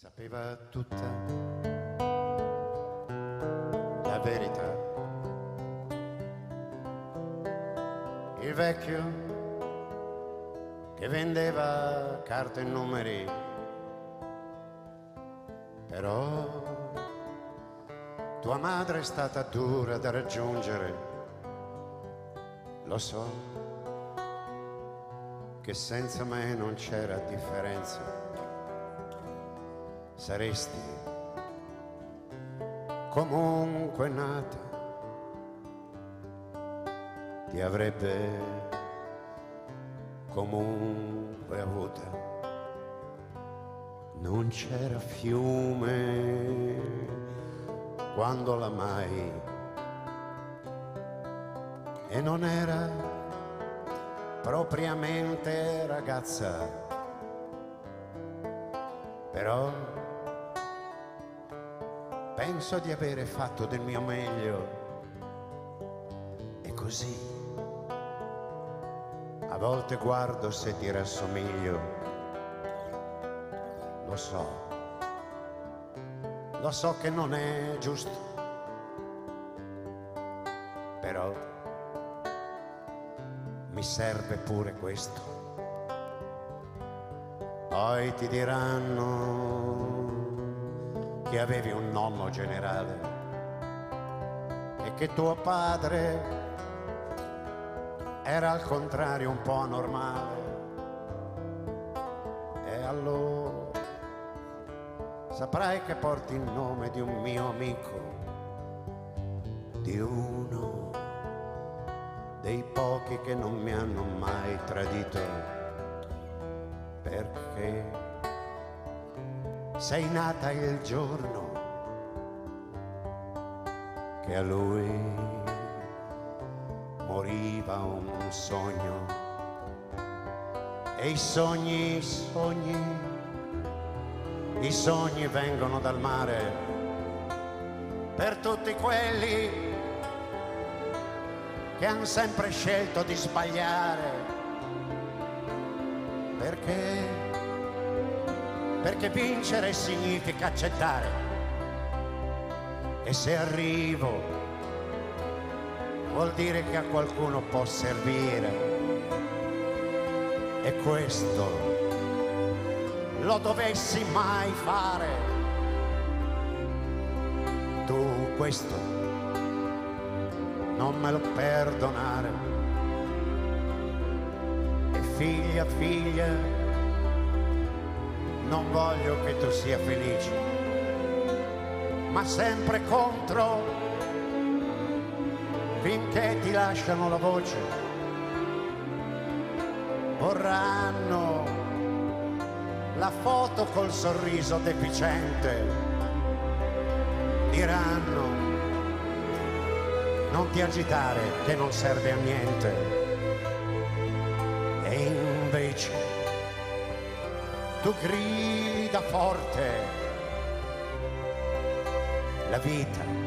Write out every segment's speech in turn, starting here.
sapeva tutta la verità. Il vecchio che vendeva carte e numeri, però tua madre è stata dura da raggiungere, lo so che senza me non c'era differenza saresti comunque nata, ti avrebbe comunque avuta. Non c'era fiume quando la mai. E non era propriamente ragazza, però penso di avere fatto del mio meglio. E così, a volte guardo se ti rassomiglio. Lo so, lo so che non è giusto, però mi serve pure questo. Poi ti diranno che avevi un nonno generale e che tuo padre era al contrario un po' anormale. E allora saprai che porti il nome di un mio amico, di uno dei pochi che non mi hanno mai tradito, perché sei nata il giorno che a lui moriva un sogno. E i sogni, i sogni, i sogni vengono dal mare. Per tutti quelli che hanno sempre scelto di sbagliare perché perché vincere significa accettare. E se arrivo vuol dire che a qualcuno può servire. E questo lo dovessi mai fare. Tu questo non me lo perdonare. E figlia, figlia, non voglio che tu sia felice, ma sempre contro finché ti lasciano la voce. Vorranno la foto col sorriso deficiente, diranno non ti agitare che non serve a niente. E invece tu grida forte la vita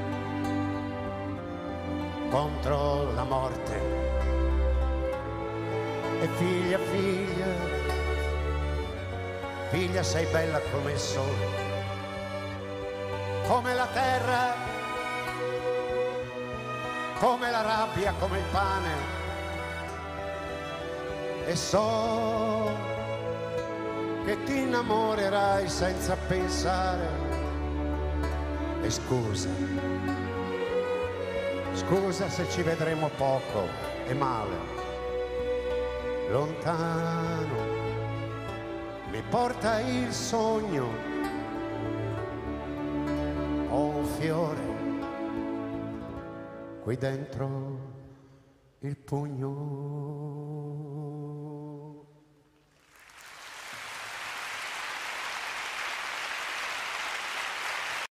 contro la morte. E figlia, figlia, figlia sei bella come il sole, come la terra, come la rabbia, come il pane. E so che ti innamorerai senza pensare. E scusa, scusa se ci vedremo poco e male, lontano mi porta il sogno, ho un fiore qui dentro il pugno.